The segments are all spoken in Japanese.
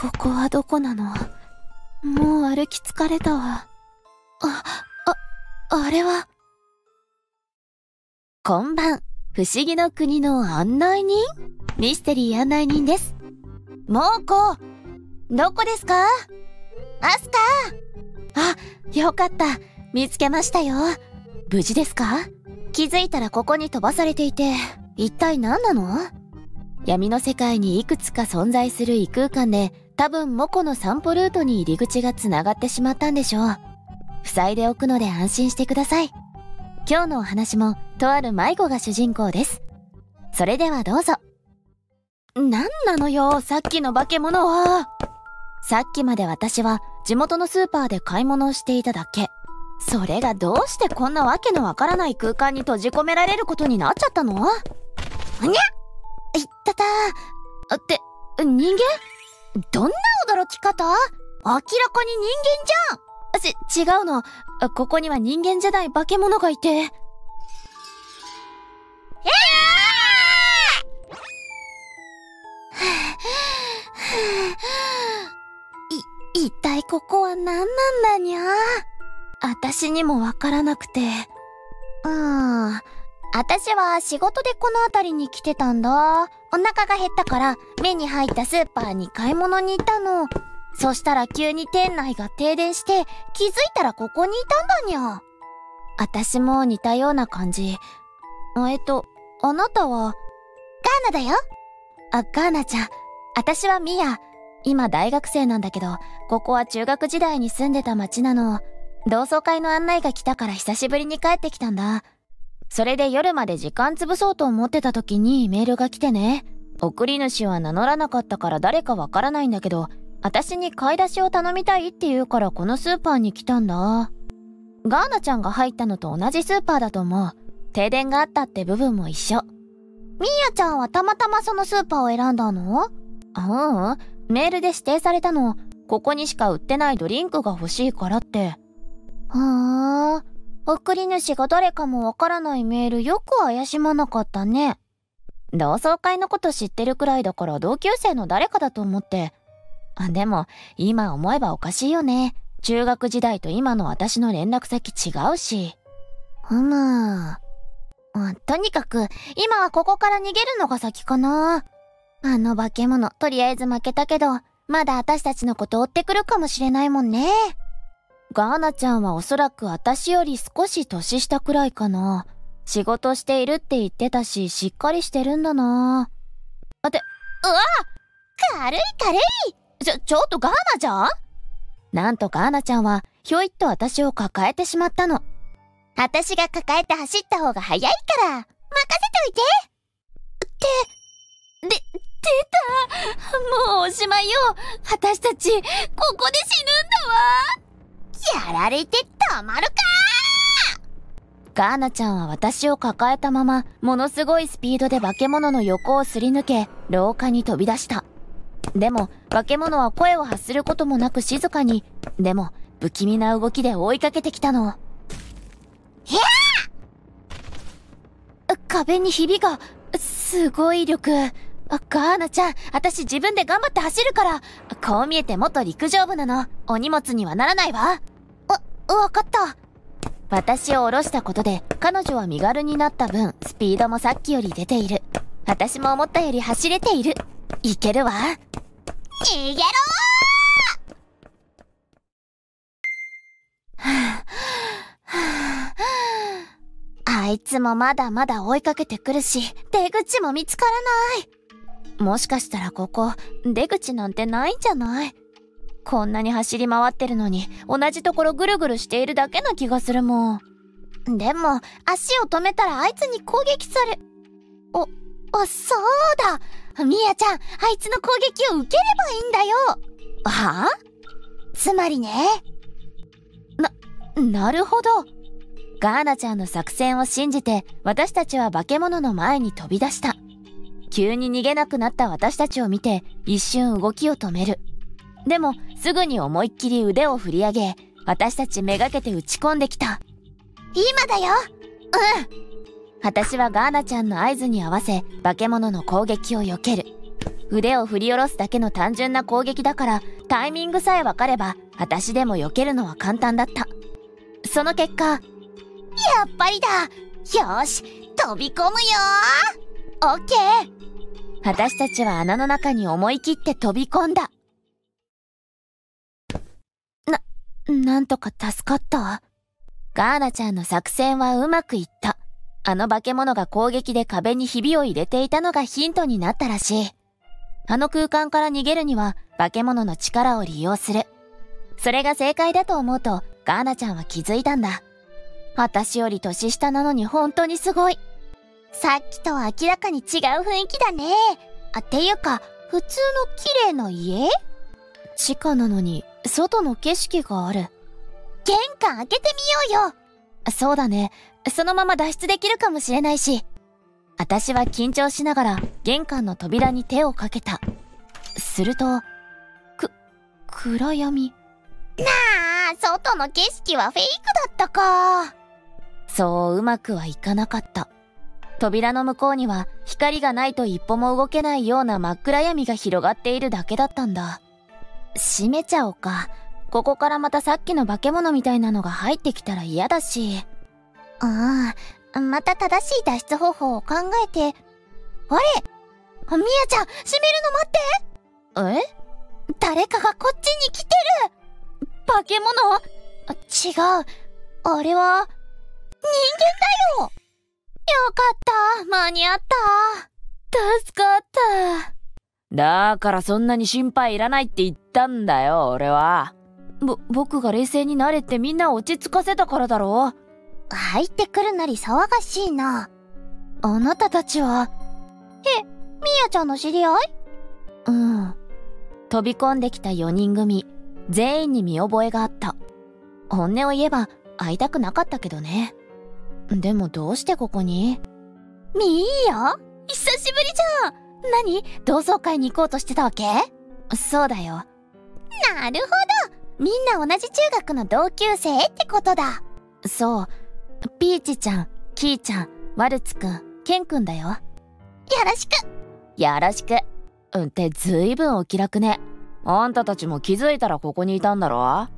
ここはどこなの？もう歩き疲れたわ。あ、あ、あれは？こんばん、不思議の国の案内人？ミステリー案内人です。もうこ、どこですか？アスカあ、よかった。見つけましたよ。無事ですか？気づいたらここに飛ばされていて、一体何なの？闇の世界にいくつか存在する異空間で、多分モコの散歩ルートに入り口が繋がってしまったんでしょう。塞いでおくので安心してください。今日のお話も、とある迷子が主人公です。それではどうぞ。なんなのよ、さっきの化け物は。さっきまで私は地元のスーパーで買い物をしていただけ。それがどうしてこんなわけのわからない空間に閉じ込められることになっちゃったの？にゃいったたー。って、人間？どんな驚き方？明らかに人間じゃんち、違うの。ここには人間じゃない化け物がいて。えーい、一体ここは何なんだにゃ私にもわからなくて。うーん。私は仕事でこの辺りに来てたんだ。お腹が減ったから目に入ったスーパーに買い物に行ったの。そしたら急に店内が停電して気づいたらここにいたんだにゃ。私も似たような感じ。えっと、あなたは？ガーナだよ。あ、ガーナちゃん。私はミヤ。今大学生なんだけど、ここは中学時代に住んでた町なの。同窓会の案内が来たから久しぶりに帰ってきたんだ。それで夜まで時間潰そうと思ってた時にメールが来てね。送り主は名乗らなかったから誰かわからないんだけど、私に買い出しを頼みたいって言うからこのスーパーに来たんだ。ガーナちゃんが入ったのと同じスーパーだと思う。停電があったって部分も一緒。ミーヤちゃんはたまたまそのスーパーを選んだの？ううん、メールで指定されたの。ここにしか売ってないドリンクが欲しいからって。はーん。送り主が誰かもわからないメールよく怪しまなかったね。同窓会のこと知ってるくらいだから同級生の誰かだと思って。あ、でも、今思えばおかしいよね。中学時代と今の私の連絡先違うし。ふむ。とにかく、今はここから逃げるのが先かな。あの化け物、とりあえず負けたけど、まだ私たちのこと追ってくるかもしれないもんね。ガーナちゃんはおそらく私より少し年下くらいかな。仕事しているって言ってたし、しっかりしてるんだな。あ、て、うわ軽い軽い！ちょ、ちょっとガーナちゃん？なんとガーナちゃんは、ひょいっと私を抱えてしまったの。私が抱えて走った方が早いから、任せておいて！って、で、出た！もうおしまいよ！私たち、ここで死ぬんだわ！やられてたまるかガーナちゃんは私を抱えたまま、ものすごいスピードで化け物の横をすり抜け、廊下に飛び出した。でも、化け物は声を発することもなく静かに、でも、不気味な動きで追いかけてきたの。ひゃ壁にひびが、すごい威力。ガーナちゃん、私自分で頑張って走るから。こう見えて元陸上部なの。お荷物にはならないわ。わ、かった。私を下ろしたことで、彼女は身軽になった分、スピードもさっきより出ている。私も思ったより走れている。いけるわ。逃げろあいつもまだまだ追いかけてくるし、出口も見つからない。もしかしたらここ、出口なんてないんじゃない？こんなに走り回ってるのに、同じところぐるぐるしているだけな気がするもん。でも、足を止めたらあいつに攻撃され、お、あ、そうだみやちゃん、あいつの攻撃を受ければいいんだよはあ？つまりね。な、なるほど。ガーナちゃんの作戦を信じて私たちは化け物の前に飛び出した。急に逃げなくなった私たちを見て一瞬動きを止める。でもすぐに思いっきり腕を振り上げ私たちめがけて打ち込んできた。今だよ。うん。私はガーナちゃんの合図に合わせ化け物の攻撃を避ける。腕を振り下ろすだけの単純な攻撃だからタイミングさえ分かれば私でも避けるのは簡単だった。その結果やっぱりだ。よし飛び込むよ。オッケー。私たちは穴の中に思い切って飛び込んだな、んとか助かった？ガーナちゃんの作戦はうまくいったあの化け物が攻撃で壁にひびを入れていたのがヒントになったらしいあの空間から逃げるには化け物の力を利用する。それが正解だと思うとガーナちゃんは気づいたんだ。私より年下なのに本当にすごい。さっきとは明らかに違う雰囲気だね。あ、っていうか、普通の綺麗な家？地下なのに外の景色がある。玄関開けてみようよそうだね。そのまま脱出できるかもしれないし。私は緊張しながら玄関の扉に手をかけた。すると、く、暗闇。なあ、外の景色はフェイクだったか。そううまくはいかなかった。扉の向こうには光がないと一歩も動けないような真っ暗闇が広がっているだけだったんだ。閉めちゃおうか。ここからまたさっきの化け物みたいなのが入ってきたら嫌だし。ああ、また正しい脱出方法を考えて。あれ？みやちゃん、閉めるの待って。え？誰かがこっちに来てる。化け物？違う。あれは、人間だよ。よかった。間に合った。助かっただからそんなに心配いらないって言ったんだよ、俺は。ぼ、僕が冷静になれってみんな落ち着かせたからだろ入ってくるなり騒がしいな。あなたたちは、え、みやちゃんの知り合い？うん。飛び込んできた4人組、全員に見覚えがあった。本音を言えば会いたくなかったけどね。でもどうしてここに？みーや久しぶりじゃん何？同窓会に行こうとしてたわけ？そうだよ。なるほどみんな同じ中学の同級生ってことだ。そう。ピーチちゃん、キーちゃん、ワルツくん、ケンくんだよ。よろしくよろしく。うんってずいぶんお気楽ね。あんたたちも気づいたらここにいたんだろ？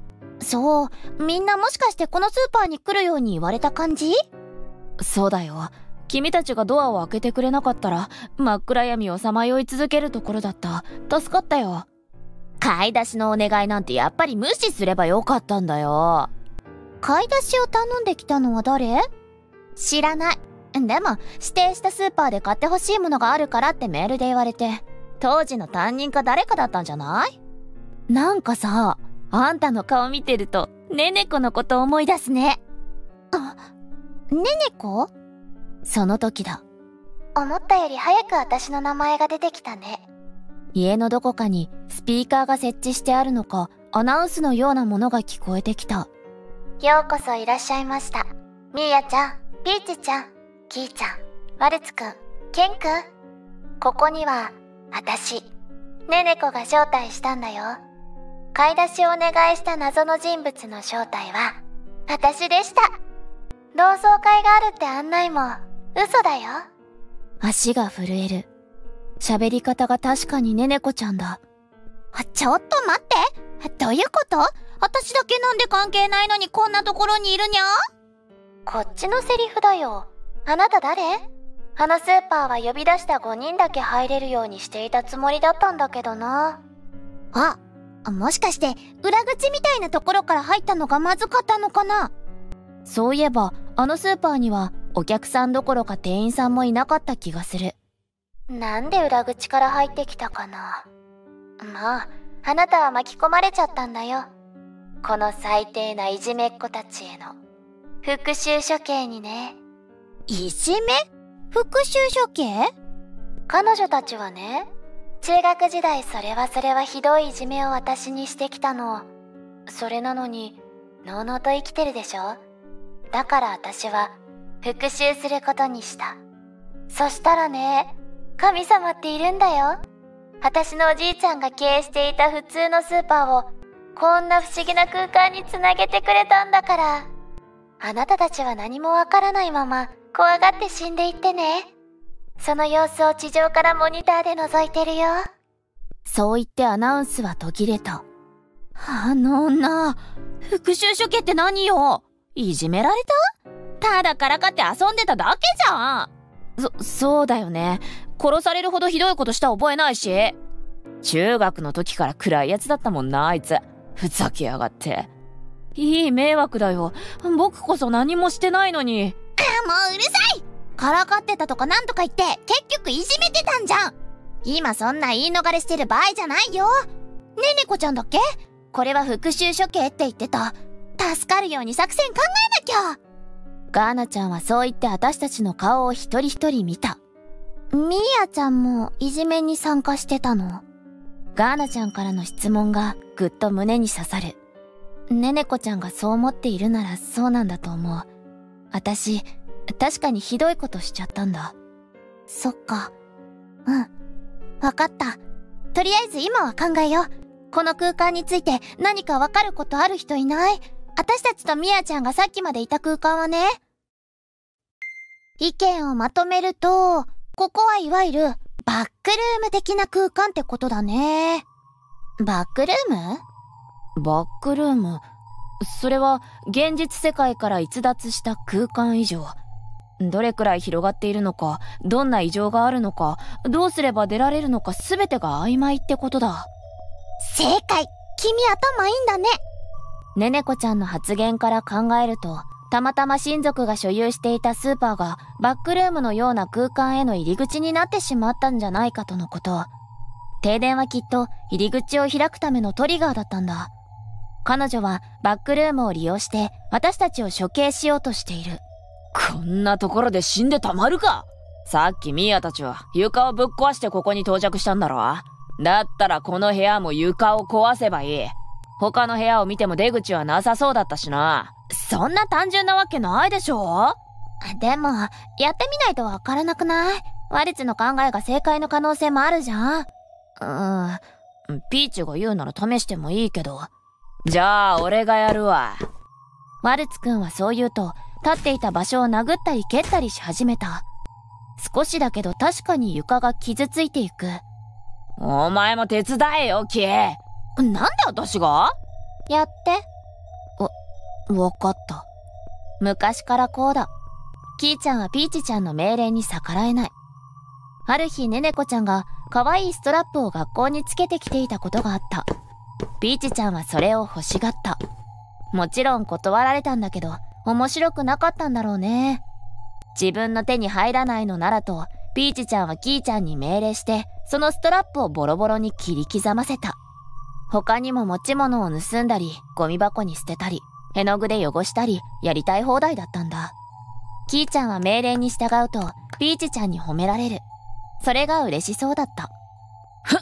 そう。みんなもしかしてこのスーパーに来るように言われた感じ？そうだよ。君たちがドアを開けてくれなかったら真っ暗闇をさまよい続けるところだった。助かったよ。買い出しのお願いなんてやっぱり無視すればよかったんだよ。買い出しを頼んできたのは誰？知らない。でも、指定したスーパーで買ってほしいものがあるからってメールで言われて、当時の担任か誰かだったんじゃない？なんかさ、あんたの顔見てると、ねねこのこと思い出すね。あ、ねねこ？その時だ。思ったより早く私の名前が出てきたね。家のどこかにスピーカーが設置してあるのか、アナウンスのようなものが聞こえてきた。ようこそいらっしゃいました。みーやちゃん、ピーチちゃん、キーちゃん、ワルツくん、ケンくん。ここには、あたし、ねねこが招待したんだよ。買い出しをお願いした謎の人物の正体は、あたしでした。同窓会があるって案内も、嘘だよ。足が震える。喋り方が確かにねねこちゃんだ。ちょっと待ってどういうこと？私だけなんで関係ないのにこんなところにいるにゃこっちのセリフだよ。あなた誰？あのスーパーは呼び出した5人だけ入れるようにしていたつもりだったんだけどな。あ、もしかして裏口みたいなところから入ったのがまずかったのかな？そういえば、あのスーパーにはお客さんどころか店員さんもいなかった気がする。なんで裏口から入ってきたかなまあ、あなたは巻き込まれちゃったんだよ。この最低ないじめっ子たちへの復讐処刑にね。いじめ？復讐処刑？彼女たちはね、中学時代それはそれはひどいいじめを私にしてきたの。それなのに、のうのうと生きてるでしょ？だから私は復讐することにした。そしたらね、神様っているんだよ。私のおじいちゃんが経営していた普通のスーパーをこんな不思議な空間につなげてくれたんだから。あなたたちは何もわからないまま怖がって死んでいってね。その様子を地上からモニターで覗いてるよ。そう言ってアナウンスは途切れた。あの女、復讐処刑って何よ？いじめられた？ただからかって遊んでただけじゃんそ、そうだよね。殺されるほどひどいことした覚えないし。中学の時から暗いやつだったもんな、あいつ。ふざけやがって。いい迷惑だよ。僕こそ何もしてないのに。あもううるさいからかってたとかなんとか言って、結局いじめてたんじゃん今そんな言い逃れしてる場合じゃないよねねこちゃんだっけ？これは復讐処刑って言ってた。助かるように作戦考えなきゃガーナちゃんはそう言って私たちの顔を一人一人見た。ミーヤちゃんもいじめに参加してたの？ガーナちゃんからの質問がぐっと胸に刺さる。ねねこちゃんがそう思っているならそうなんだと思う。私、確かにひどいことしちゃったんだ。そっか。うん。わかった。とりあえず今は考えよう。この空間について何かわかることある人いない？私たちとミヤちゃんがさっきまでいた空間はね。意見をまとめると、ここはいわゆるバックルーム的な空間ってことだね。バックルーム？バックルーム？それは現実世界から逸脱した空間以上。どれくらい広がっているのか、どんな異常があるのか、どうすれば出られるのか全てが曖昧ってことだ。正解君頭いいんだねねねこちゃんの発言から考えると、たまたま親族が所有していたスーパーがバックルームのような空間への入り口になってしまったんじゃないかとのこと。停電はきっと入り口を開くためのトリガーだったんだ。彼女はバックルームを利用して私たちを処刑しようとしている。こんなところで死んでたまるかさっきミーアたちは床をぶっ壊してここに到着したんだろだったらこの部屋も床を壊せばいい。他の部屋を見ても出口はなさそうだったしな。そんな単純なわけないでしょ？でも、やってみないとわからなくない？ワルツの考えが正解の可能性もあるじゃん。うーん。ピーチが言うなら試してもいいけど。じゃあ、俺がやるわ。ワルツくんはそう言うと、立っていた場所を殴ったり蹴ったりし始めた。少しだけど確かに床が傷ついていく。お前も手伝えよ、キエ。なんで私が？やって。わ、わかった。昔からこうだ。キーちゃんはピーチちゃんの命令に逆らえない。ある日、ネネコちゃんが可愛いストラップを学校につけてきていたことがあった。ピーチちゃんはそれを欲しがった。もちろん断られたんだけど、面白くなかったんだろうね。自分の手に入らないのならと、ピーチちゃんはキーちゃんに命令して、そのストラップをボロボロに切り刻ませた。他にも持ち物を盗んだり、ゴミ箱に捨てたり、絵の具で汚したり、やりたい放題だったんだ。キーちゃんは命令に従うと、ピーチちゃんに褒められる。それが嬉しそうだった。ふっ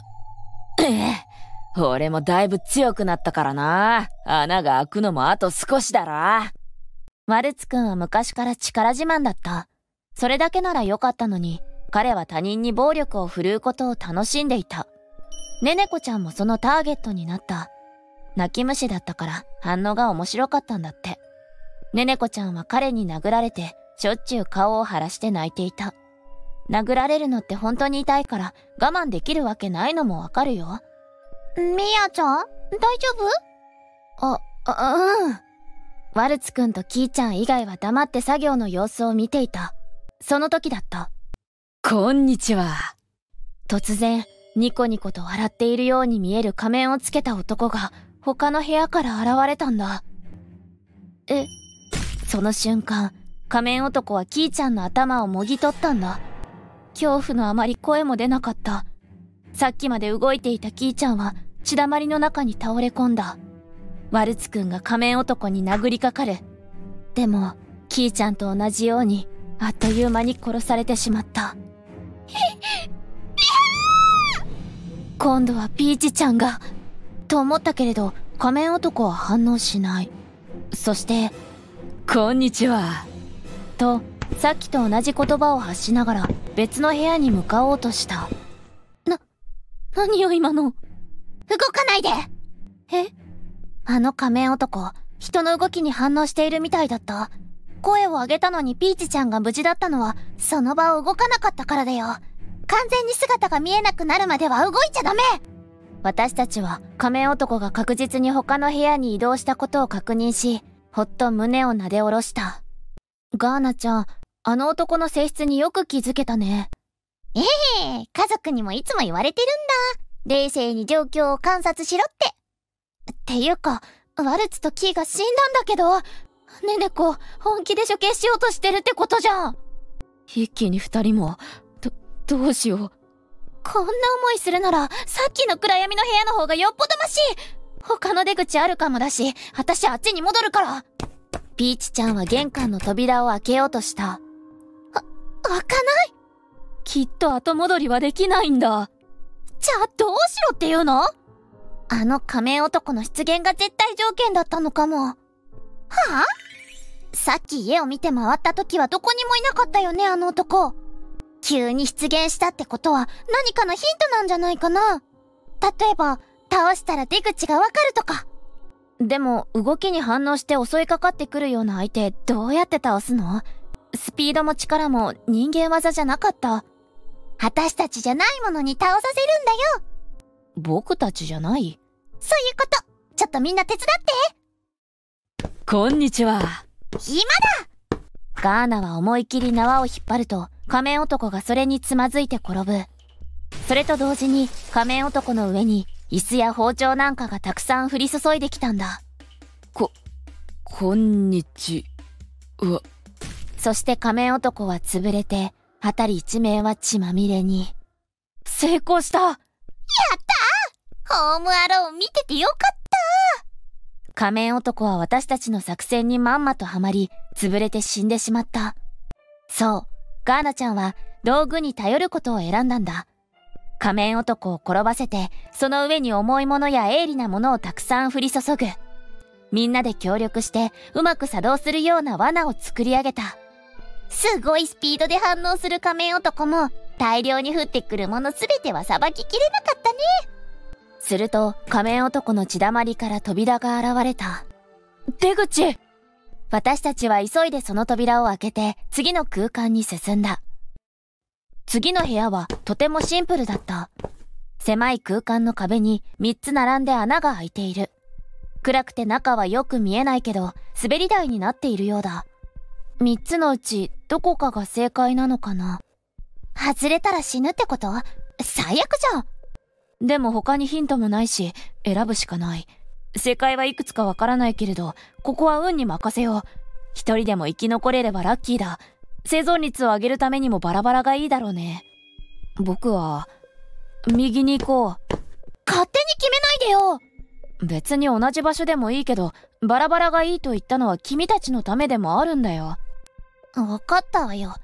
ええ、俺もだいぶ強くなったからな。穴が開くのもあと少しだろ。マルツくんは昔から力自慢だった。それだけなら良かったのに、彼は他人に暴力を振るうことを楽しんでいた。ねねこちゃんもそのターゲットになった。泣き虫だったから反応が面白かったんだって。ねねこちゃんは彼に殴られてしょっちゅう顔を腫らして泣いていた。殴られるのって本当に痛いから我慢できるわけないのもわかるよ。みやちゃん？大丈夫？あ、うん。ワルツくんとキーちゃん以外は黙って作業の様子を見ていた。その時だった。こんにちは。突然、ニコニコと笑っているように見える仮面をつけた男が他の部屋から現れたんだ。え、その瞬間、仮面男はキーちゃんの頭をもぎ取ったんだ。恐怖のあまり声も出なかった。さっきまで動いていたキーちゃんは血だまりの中に倒れ込んだ。ワルツくんが仮面男に殴りかかる。でも、キーちゃんと同じように、あっという間に殺されてしまった。今度はピーチちゃんが、と思ったけれど、仮面男は反応しない。そして、こんにちは。と、さっきと同じ言葉を発しながら別の部屋に向かおうとした。な、何よ今の？動かないでえ？あの仮面男、人の動きに反応しているみたいだった。声を上げたのにピーチちゃんが無事だったのは、その場を動かなかったからだよ。完全に姿が見えなくなるまでは動いちゃダメ私たちは仮面男が確実に他の部屋に移動したことを確認し、ほっと胸をなで下ろした。ガーナちゃん、あの男の性質によく気づけたね。ええ家族にもいつも言われてるんだ。冷静に状況を観察しろって。っていうか、ワルツとキーが死んだんだけど、ねねこ、本気で処刑しようとしてるってことじゃん。一気に二人も、ど、うしよう。こんな思いするなら、さっきの暗闇の部屋の方がよっぽどましい他の出口あるかもだし、私あっちに戻るから。ピーチちゃんは玄関の扉を開けようとした。あ、開かない？きっと後戻りはできないんだ。じゃあどうしろっていうの？あの仮面男の出現が絶対条件だったのかも。はあ？さっき家を見て回った時はどこにもいなかったよね、あの男。急に出現したってことは何かのヒントなんじゃないかな。例えば、倒したら出口がわかるとか。でも、動きに反応して襲いかかってくるような相手、どうやって倒すの？スピードも力も人間技じゃなかった。私たちじゃないものに倒させるんだよ。僕たちじゃない？そういうこと。ちょっとみんな手伝って。こんにちは。今だガーナは思い切り縄を引っ張ると、仮面男がそれにつまずいて転ぶ。それと同時に仮面男の上に椅子や包丁なんかがたくさん降り注いできたんだ。こ、こんにちは。そして仮面男は潰れて、辺り一面は血まみれに。成功したやったホームアローン見ててよかった仮面男は私たちの作戦にまんまとはまり、潰れて死んでしまった。そう、ガーナちゃんは道具に頼ることを選んだんだ。仮面男を転ばせて、その上に重いものや鋭利なものをたくさん降り注ぐ。みんなで協力して、うまく作動するような罠を作り上げた。すごいスピードで反応する仮面男も、大量に降ってくるものすべてはさばききれなかったね。すると、仮面男の血だまりから扉が現れた。出口私たちは急いでその扉を開けて次の空間に進んだ。次の部屋はとてもシンプルだった。狭い空間の壁に3つ並んで穴が開いている。暗くて中はよく見えないけど、滑り台になっているようだ。3つのうちどこかが正解なのかな外れたら死ぬってこと？最悪じゃんでも他にヒントもないし、選ぶしかない。正解はいくつかわからないけれど、ここは運に任せよう。一人でも生き残れればラッキーだ。生存率を上げるためにもバラバラがいいだろうね。僕は、右に行こう。勝手に決めないでよ別に同じ場所でもいいけど、バラバラがいいと言ったのは君たちのためでもあるんだよ。わかったわよ。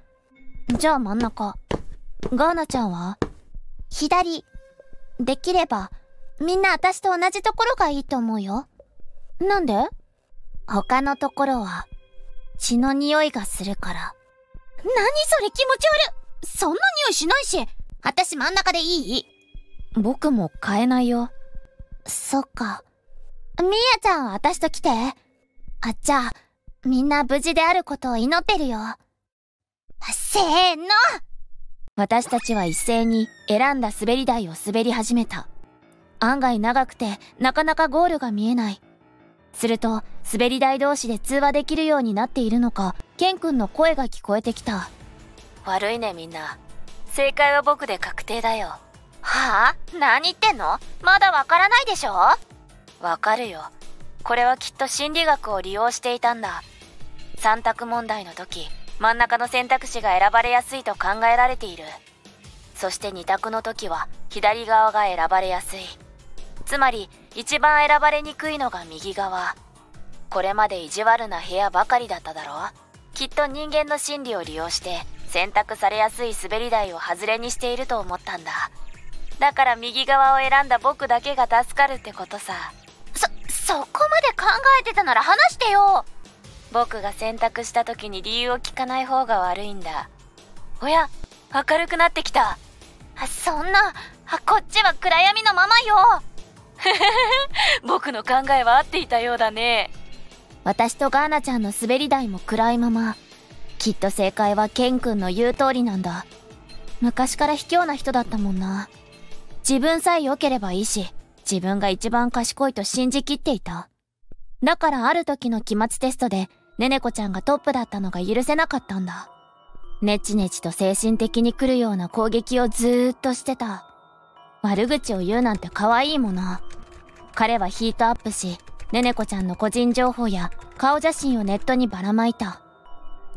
じゃあ真ん中。ガーナちゃんは？左。できれば、みんな私と同じところがいいと思うよ。なんで？他のところは、血の匂いがするから。何それ？気持ち悪いそんな匂いしないし私真ん中でいい？僕も変えないよ。そっか。みやちゃんは私と来て。あ、じゃあ、みんな無事であることを祈ってるよ。せーの私たちは一斉に選んだ滑り台を滑り始めた。案外長くてなかなかゴールが見えない。すると、滑り台同士で通話できるようになっているのか、ケン君の声が聞こえてきた。悪いねみんな。正解は僕で確定だよ。はあ？何言ってんの？まだわからないでしょ？わかるよ。これはきっと心理学を利用していたんだ。3択問題の時、真ん中の選択肢が選ばれやすいと考えられている。そして2択の時は左側が選ばれやすい。つまり一番選ばれにくいのが右側。これまで意地悪な部屋ばかりだっただろう。きっと人間の心理を利用して選択されやすい滑り台を外れにしていると思ったんだ。だから右側を選んだ僕だけが助かるってことさ。そそこまで考えてたなら話してよ。僕が選択した時に理由を聞かない方が悪いんだ。おや明るくなってきた。そんな。こっちは暗闇のままよ 僕の考えは合っていたようだね私とガーナちゃんの滑り台も暗いままきっと正解はケン君の言う通りなんだ昔から卑怯な人だったもんな自分さえ良ければいいし自分が一番賢いと信じきっていた。だからある時の期末テストで、ねねこちゃんがトップだったのが許せなかったんだ。ねちねちと精神的に来るような攻撃をずーっとしてた。悪口を言うなんて可愛いもの。彼はヒートアップし、ねねこちゃんの個人情報や顔写真をネットにばらまいた。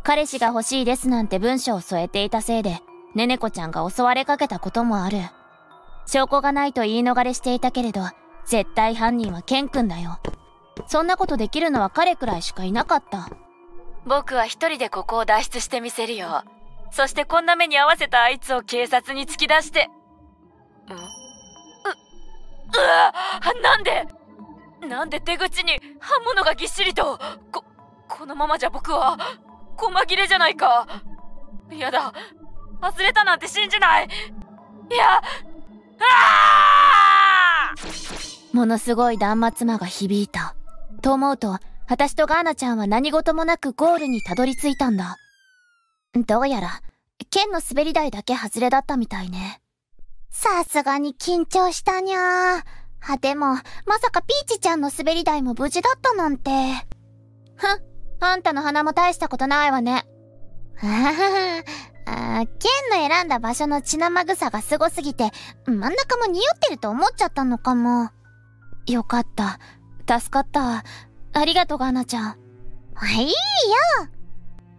彼氏が欲しいですなんて文章を添えていたせいで、ねねこちゃんが襲われかけたこともある。証拠がないと言い逃れしていたけれど、絶対犯人はケン君だよ。そんなことできるのは彼くらいしかいなかった。僕は一人でここを脱出してみせるよ。そしてこんな目に合わせたあいつを警察に突き出して。ん？う、わなんで？なんで手口に刃物がぎっしりと。こ、このままじゃ僕は、細切れじゃないか。やだ。忘れたなんて信じない。いや、あものすごい断末魔が響いた。と思うと、私とガーナちゃんは何事もなくゴールにたどり着いたんだ。どうやら、剣の滑り台だけ外れだったみたいね。さすがに緊張したにゃー。あ、でも、まさかピーチちゃんの滑り台も無事だったなんて。ふん、あんたの鼻も大したことないわね。あはは、あ剣の選んだ場所の血生臭がすすぎて、真ん中も匂ってると思っちゃったのかも。よかった。助かった。ありがとう、ガーナちゃん。いいよ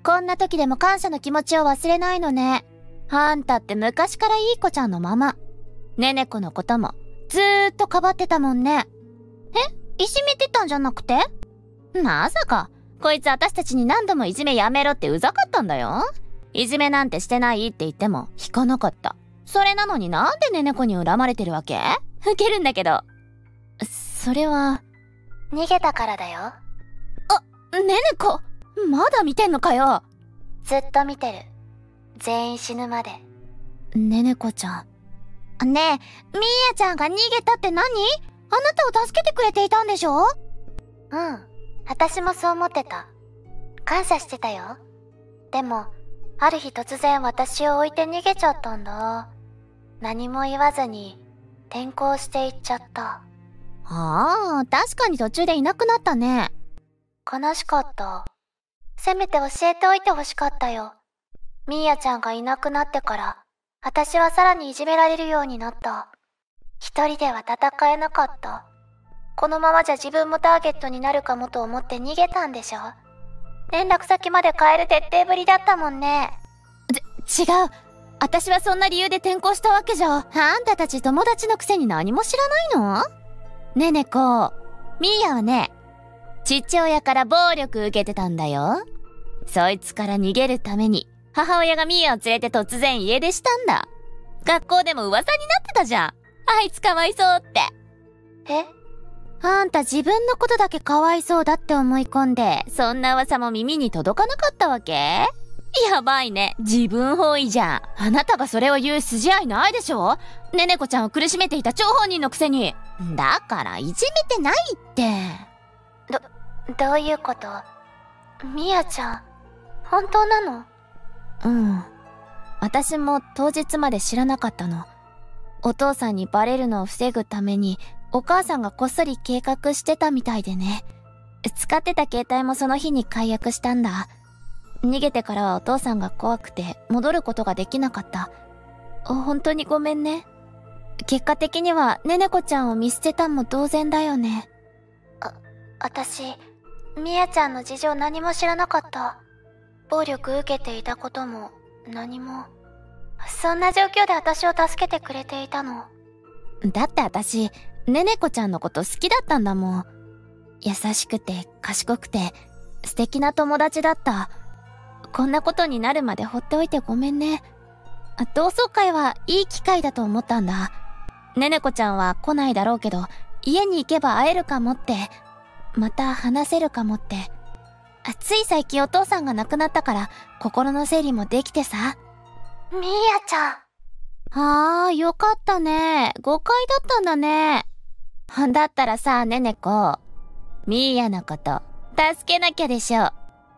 こんな時でも感謝の気持ちを忘れないのね。あんたって昔からいい子ちゃんのまま。ねねこのことも、ずーっとかばってたもんね。え？いじめてたんじゃなくて？まさか、こいつ私たちに何度もいじめやめろってうざかったんだよ。いじめなんてしてないって言っても引かなかった。それなのになんでねねこに恨まれてるわけ？ウケるんだけど。それは、逃げたからだよ。あ、ねねこまだ見てんのかよずっと見てる。全員死ぬまで。ねねこちゃん。ねえ、みーやちゃんが逃げたって何？あなたを助けてくれていたんでしょ？うん。私もそう思ってた。感謝してたよ。でも、ある日突然私を置いて逃げちゃったんだ。何も言わずに転校していっちゃった。ああ、確かに途中でいなくなったね。悲しかった。せめて教えておいてほしかったよ。ミーヤちゃんがいなくなってから、私はさらにいじめられるようになった。一人では戦えなかった。このままじゃ自分もターゲットになるかもと思って逃げたんでしょ連絡先まで変える徹底ぶりだったもんね。ち違う。私はそんな理由で転校したわけじゃ。あんたたち友達のくせに何も知らないの？ねえねこ。ミーヤはね、父親から暴力受けてたんだよ。そいつから逃げるために、母親がミーヤを連れて突然家出したんだ。学校でも噂になってたじゃん。あいつかわいそうって。え？あんた自分のことだけかわいそうだって思い込んで、そんな噂も耳に届かなかったわけ？やばいね。自分本位じゃん。あなたがそれを言う筋合いないでしょ？ねねこちゃんを苦しめていた張本人のくせに。だから、いじめてないって。ど、どういうこと？みやちゃん、本当なの？うん。私も当日まで知らなかったの。お父さんにバレるのを防ぐためにお母さんがこっそり計画してたみたいでね。使ってた携帯もその日に解約したんだ。逃げてからはお父さんが怖くて戻ることができなかった。本当にごめんね。結果的にはねねこちゃんを見捨てたも同然だよね。あ、私、みやちゃんの事情何も知らなかった。暴力受けていたことも何も。そんな状況で私を助けてくれていたの。だって私、ねねこちゃんのこと好きだったんだもん。優しくて賢くて素敵な友達だった。こんなことになるまで放っておいてごめんね。同窓会はいい機会だと思ったんだ。ねねこちゃんは来ないだろうけど、家に行けば会えるかもって、また話せるかもって。つい最近お父さんが亡くなったから心の整理もできてさ。みーやちゃん。ああ、よかったね。誤解だったんだね。だったらさ、ねねこ。ミーヤのこと、助けなきゃでしょ。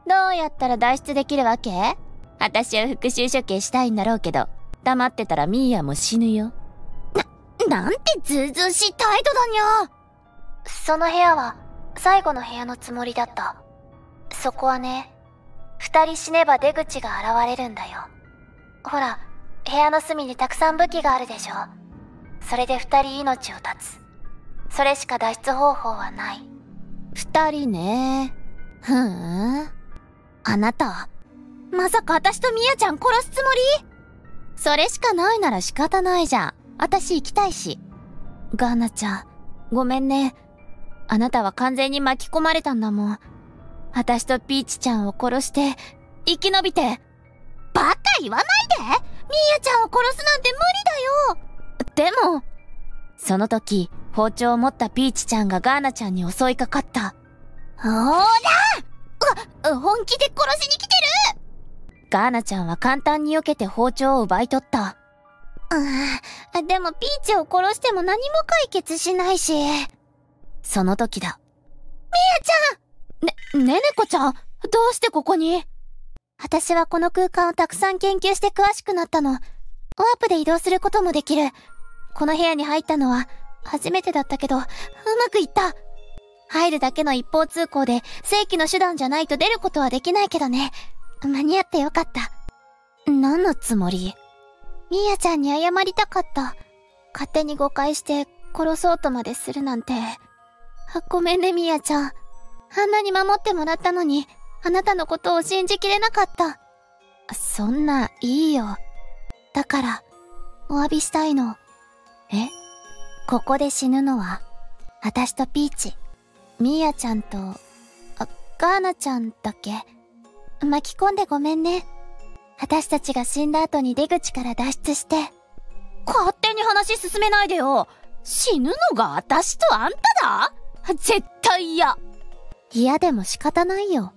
どうやったら脱出できるわけ？私は復讐処刑したいんだろうけど、黙ってたらミーヤも死ぬよ。な、なんてずうずうしい態度だにゃその部屋は最後の部屋のつもりだったそこはね二人死ねば出口が現れるんだよほら部屋の隅にたくさん武器があるでしょそれで二人命を絶つそれしか脱出方法はない二人ねふーんあなたまさか私とミヤちゃん殺すつもり？それしかないなら仕方ないじゃん。私行きたいし。ガーナちゃん、ごめんね。あなたは完全に巻き込まれたんだもん。私とピーチちゃんを殺して、生き延びて。バカ言わないでミーヤちゃんを殺すなんて無理だよでも、その時、包丁を持ったピーチちゃんがガーナちゃんに襲いかかった。ほーらう、本気で殺しに来てるガーナちゃんは簡単に避けて包丁を奪い取った。うん、でもピーチを殺しても何も解決しないし。その時だ。ミヤちゃんね、ねねこちゃんどうしてここに？私はこの空間をたくさん研究して詳しくなったの。ワープで移動することもできる。この部屋に入ったのは初めてだったけど、うまくいった。入るだけの一方通行で正規の手段じゃないと出ることはできないけどね。間に合ってよかった。何のつもり？ミーヤちゃんに謝りたかった。勝手に誤解して殺そうとまでするなんて。ごめんね、ミーヤちゃん。あんなに守ってもらったのに、あなたのことを信じきれなかった。そんな、いいよ。だから、お詫びしたいの。え？ここで死ぬのは、私とピーチ、ミーヤちゃんと、あ、ガーナちゃんだっけ巻き込んでごめんね。私たちが死んだ後に出口から脱出して。勝手に話進めないでよ。死ぬのが私とあんただ？絶対嫌。嫌でも仕方ないよ。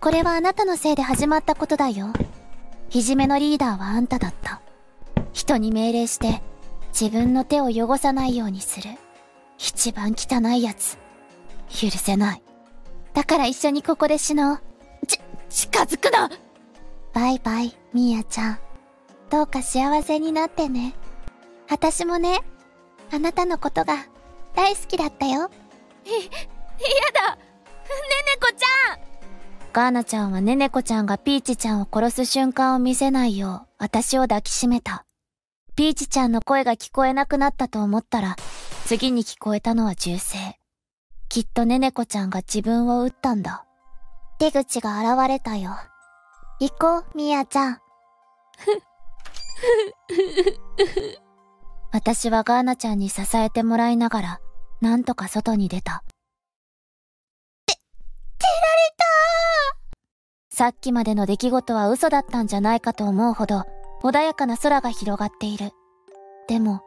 これはあなたのせいで始まったことだよ。いじめのリーダーはあんただった。人に命令して自分の手を汚さないようにする。一番汚いやつ。許せない。だから一緒にここで死のう。近づくなバイバイ、ミーヤちゃん。どうか幸せになってね。私もね、あなたのことが大好きだったよ。い、嫌だ こちゃんガーナちゃんはねねこちゃんがピーチちゃんを殺す瞬間を見せないよう私を抱きしめた。ピーチちゃんの声が聞こえなくなったと思ったら、次に聞こえたのは銃声。きっとねねこちゃんが自分を撃ったんだ。出口が現れたよ。行こう、ミヤちゃん。私はガーナちゃんに支えてもらいながら、なんとか外に出た。て、出られたさっきまでの出来事は嘘だったんじゃないかと思うほど、穏やかな空が広がっている。でも、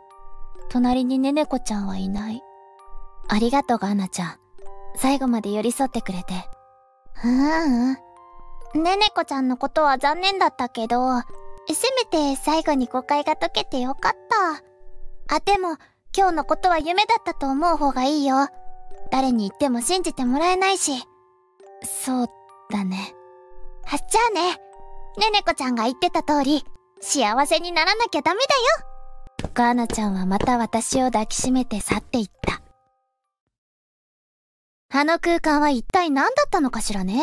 隣にネネコちゃんはいない。ありがとうガーナちゃん。最後まで寄り添ってくれて。ううん。ねねこちゃんのことは残念だったけど、せめて最後に誤解が解けてよかった。あ、でも、今日のことは夢だったと思う方がいいよ。誰に言っても信じてもらえないし。そうだね。はっじゃあね。ねねこちゃんが言ってた通り、幸せにならなきゃダメだよ。ガーナちゃんはまた私を抱きしめて去っていった。あの空間は一体何だったのかしらね。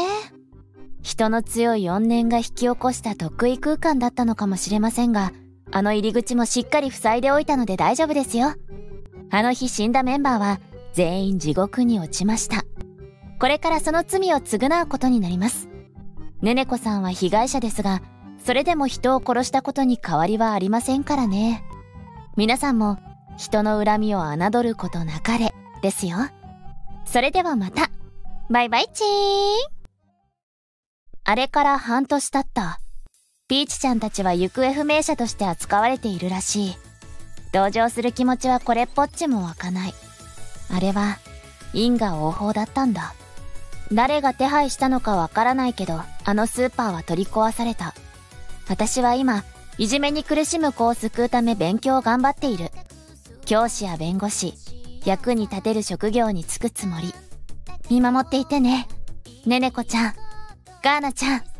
人の強い怨念が引き起こした得意空間だったのかもしれませんが、あの入り口もしっかり塞いでおいたので大丈夫ですよ。あの日死んだメンバーは全員地獄に落ちました。これからその罪を償うことになります。ねねこさんは被害者ですが、それでも人を殺したことに変わりはありませんからね。皆さんも人の恨みを侮ることなかれですよ。それではまた。バイバイチーンあれから半年経った。ピーチちゃんたちは行方不明者として扱われているらしい。同情する気持ちはこれっぽっちも湧かない。あれは、因果応報だったんだ。誰が手配したのかわからないけど、あのスーパーは取り壊された。私は今、いじめに苦しむ子を救うため勉強を頑張っている。教師や弁護士、役に立てる職業に就くつもり。見守っていてね。ねねこちゃん、ガーナちゃん。